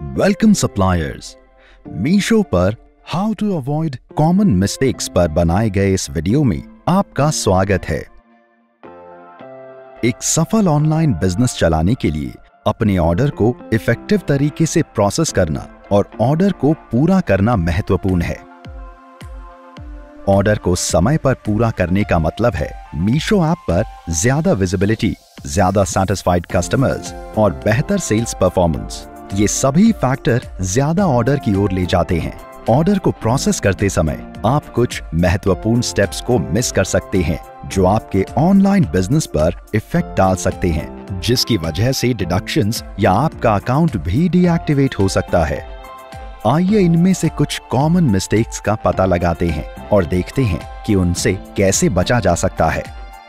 Welcome suppliers Meesho पर how to avoid common mistakes पर बनाए गए इस वीडियो में आपका स्वागत है। एक सफल ऑनलाइन बिज़नेस चलाने के लिए अपने ऑर्डर को इफ़ेक्टिव तरीके से प्रोसेस करना और ऑर्डर को पूरा करना महत्वपूर्ण है। ऑर्डर को समय पर पूरा करने का मतलब है मीशो ऐप पर ज़्यादा विजिबिलिटी ज़्यादा सेटिस्फाइड कस्टमर्स और बेहतर सेल्स परफॉर्मेंस ये सभी फैक्टर ज़्यादा ऑर्डर की ओर ले जाते हैं। ऑर्डर को प्रोसेस करते समय आप कुछ महत्वपूर्ण स्टेप्स को मिस कर सकते हैं, जो आपके ऑनलाइन बिज़नेस पर इफ़ेक्ट डाल सकते हैं, जिसकी वजह से डिडक्शंस या आपका अकाउंट भी डीएक्टिवेट हो सकता है। आइए इनमें से कुछ कॉमन मिस्टेक्स का पता लगाते हैं और देखते हैं कि उनसे कैसे बचा जा सकता है।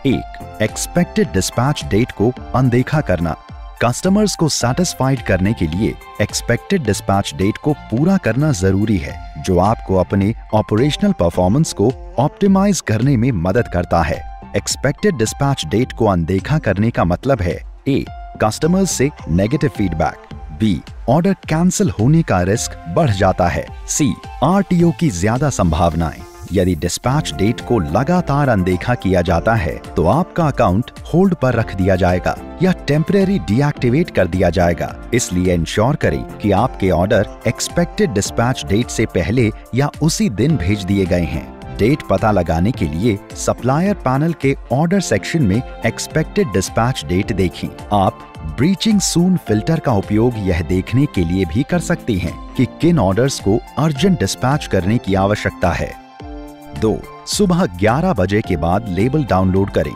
एक एक्सपेक्टेड डिस्पैच डेट को अनदेखा करना। कस्टमर्स को सेटिस्फाइड करने के लिए एक्सपेक्टेड डिस्पैच डेट को पूरा करना ज़रूरी है, जो आपको अपने ऑपरेशनल परफॉर्मेंस को ऑप्टिमाइज करने में मदद करता है। एक्सपेक्टेड डिस्पैच डेट को अनदेखा करने का मतलब है ए कस्टमर्स से negative feedback B order cancel होने का रिस्क बढ़ जाता है सी आरटीओ की ज़्यादा संभावनाएँ। यदि डिस्पैच डेट को लगातार अनदेखा किया जाता है तो आपका अकाउंट होल्ड पर रख दिया जाएगा या टेम्परेरी डीएक्टिवेट कर दिया जाएगा। इसलिए इंश्योर करें कि आपके ऑर्डर एक्सपेक्टेड डिस्पैच डेट से पहले या उसी दिन भेज दिए गए हैं। डेट पता लगाने के लिए सप्लायर पैनल के ऑर्डर सेक्शन में एक्सपेक्टेड डिस्पैच डेट देखें। आप ब्रीचिंग सून फ़िल्टर का उपयोग यह देखने के लिए भी कर सकती हैं कि किन ऑर्डर्स को अर्जेंट डिस्पैच करने की आवश्यकता है। दो, सुबह 11 बजे के बाद लेबल डाउनलोड करें।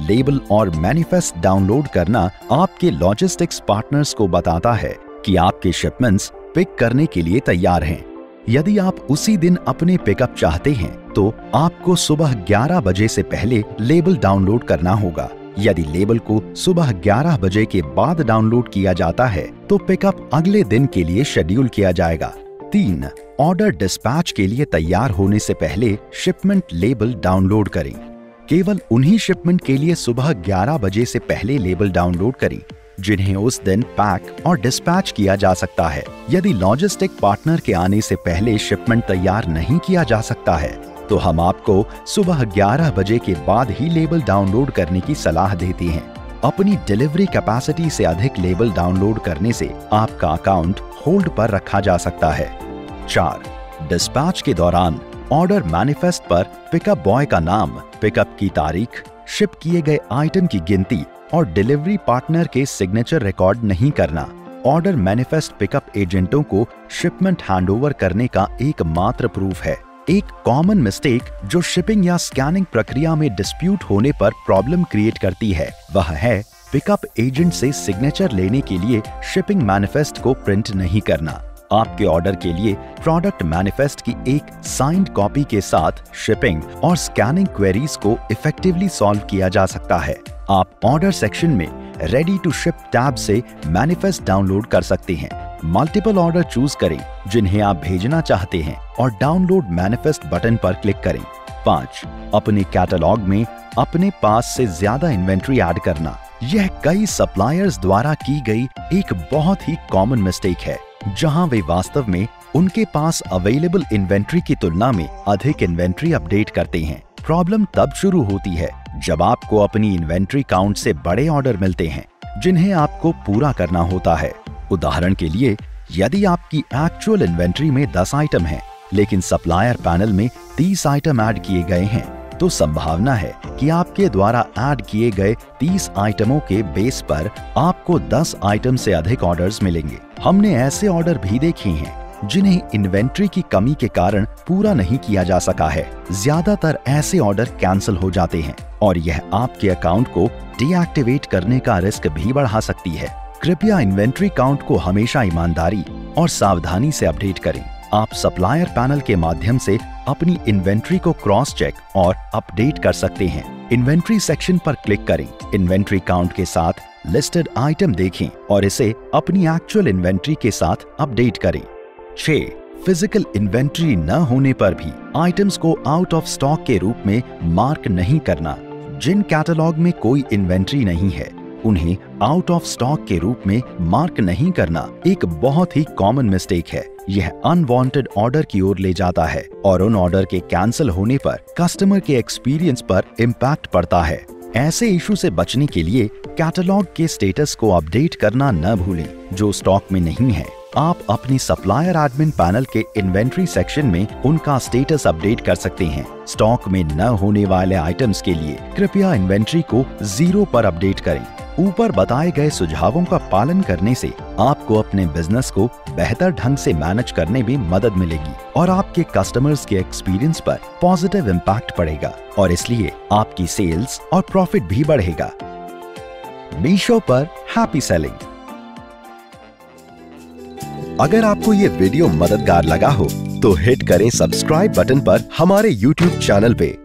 लेबल और मैनिफेस्ट डाउनलोड करना आपके लॉजिस्टिक्स पार्टनर्स को बताता है कि आपके शिपमेंट्स पिक करने के लिए तैयार हैं। यदि आप उसी दिन अपने पिकअप चाहते हैं तो आपको सुबह 11 बजे से पहले लेबल डाउनलोड करना होगा। यदि लेबल को सुबह 11 बजे के बाद डाउनलोड किया जाता है तो पिकअप अगले दिन के लिए शेड्यूल किया जाएगा। तीन ऑर्डर डिस्पैच के लिए तैयार होने से पहले शिपमेंट लेबल डाउनलोड करें। केवल उन्हीं शिपमेंट के लिए सुबह 11 बजे से पहले लेबल डाउनलोड करें, जिन्हें उस दिन पैक और डिस्पैच किया जा सकता है। यदि लॉजिस्टिक पार्टनर के आने से पहले शिपमेंट तैयार नहीं किया जा सकता है तो हम आपको सुबह 11 बजे के बाद ही लेबल डाउनलोड करने की सलाह देते हैं। अपनी डिलीवरी कैपेसिटी से अधिक लेबल डाउनलोड करने से आपका अकाउंट होल्ड पर रखा जा सकता है। चार, डिस्पैच के दौरान ऑर्डर मैनिफेस्ट पर पिकअप बॉय का नाम, पिकअप की तारीख, शिप किए गए आइटम की गिनती और डिलीवरी पार्टनर के सिग्नेचर रिकॉर्ड नहीं करना। ऑर्डर मैनिफेस्ट पिकअप एजेंटों को शिपमेंट हैंडओवर करने का एकमात्र प्रूफ है। एक कॉमन मिस्टेक जो शिपिंग या स्कैनिंग प्रक्रिया में डिस्प्यूट होने पर प्रॉब्लम क्रिएट करती है, वह है पिकअप एजेंट से सिग्नेचर लेने के लिए शिपिंग मैनिफेस्ट को प्रिंट नहीं करना। आपके ऑर्डर के लिए प्रोडक्ट मैनिफेस्ट की एक साइंड कॉपी के साथ शिपिंग और स्कैनिंग क्वेरीज को इफेक्टिवली सॉल्व किया जा सकता है। आप ऑर्डर सेक्शन में रेडी टू शिप टैब से मैनिफेस्ट डाउनलोड कर सकते हैं। मल्टीपल ऑर्डर चूज़ करें, जिन्हें आप भेजना चाहते हैं, और डाउनलोड मैनिफेस्ट बटन पर क्लिक करें। पाँच, अपने कैटलॉग में अपने पास से ज़्यादा इन्वेंट्री ऐड करना। यह कई सप्लायर्स द्वारा की गई एक बहुत ही कॉमन मिस्टेक है, जहाँ वे वास्तव में उनके पास अवेलेबल इन्वेंट्री की तुलना में अधिक इन्वेंट्री अपडेट करते हैं। प्रॉब्लम तब शुरू होती है, जब आपको अपनी इन्वेंट्री काउंट से बड़े ऑर्डर मिलते हैं, जिन्हें आपको पूरा करना होता है। उदाहरण के लिए यदि आपकी एक्चुअल इन्वेंट्री में 10 आइटम हैं, लेकिन सप्लायर पैनल में 30 आइटम ऐड किए गए हैं तो संभावना है कि आपके द्वारा ऐड किए गए 30 आइटमों के बेस पर आपको 10 आइटम से अधिक ऑर्डर्स मिलेंगे। हमने ऐसे ऑर्डर भी देखे हैं जिन्हें इन्वेंट्री की कमी के कारण पूरा नहीं किया जा सका है। ज़्यादातर ऐसे ऑर्डर कैंसिल हो जाते हैं और यह आपके अकाउंट को डीएक्टिवेट करने का रिस्क भी बढ़ा सकती है। कृपया इन्वेंट्री काउंट को हमेशा ईमानदारी और सावधानी से अपडेट करें। आप सप्लायर पैनल के माध्यम से अपनी इन्वेंट्री को क्रॉस चेक और अपडेट कर सकते हैं। इन्वेंट्री सेक्शन पर क्लिक करें। इन्वेंट्री काउंट के साथ लिस्टेड आइटम देखें और इसे अपनी एक्चुअल इन्वेंट्री के साथ अपडेट करें। 6. फ़िज़िकल इन्वेंट्री न होने पर भी आइटम्स को आउट ऑफ़ स्टॉक के रूप में मार्क नहीं करना। जिन कैटलॉग में कोई इन्वेंट्री नहीं है उन्हें आउट ऑफ़ स्टॉक के रूप में मार्क नहीं करना एक बहुत ही कॉमन मिस्टेक है। यह अनवांटेड ऑर्डर की ओर ले जाता है और उन ऑर्डर के कैंसिल होने पर कस्टमर के एक्सपीरियंस पर इम्पैक्ट पड़ता है। ऐसे इशू से बचने के लिए कैटलॉग के स्टेटस को अपडेट करना न भूलें, जो स्टॉक में नहीं है। आप अपनी सप्लायर एडमिन पैनल के इन्वेंट्री सेक्शन में उनका स्टेटस अपडेट कर सकते हैं। स्टॉक में न होने वाले आइटम्स के लिए कृपया इन्वेंट्री को ज़ीरो पर अपडेट करें। ऊपर बताए गए सुझावों का पालन करने से आपको अपने बिज़नेस को बेहतर ढंग से मैनेज करने में मदद मिलेगी और आपके कस्टमर्स के एक्सपीरियंस पर पॉजिटिव इम्पैक्ट पड़ेगा और इसलिए आपकी सेल्स और प्रॉफिट भी बढ़ेगा। मीशो पर हैप्पी सेलिंग अगर आपको ये वीडियो मददगार लगा हो तो हिट करें सब्सक्राइब बटन पर हमारे यूट्यूब चैनल पे।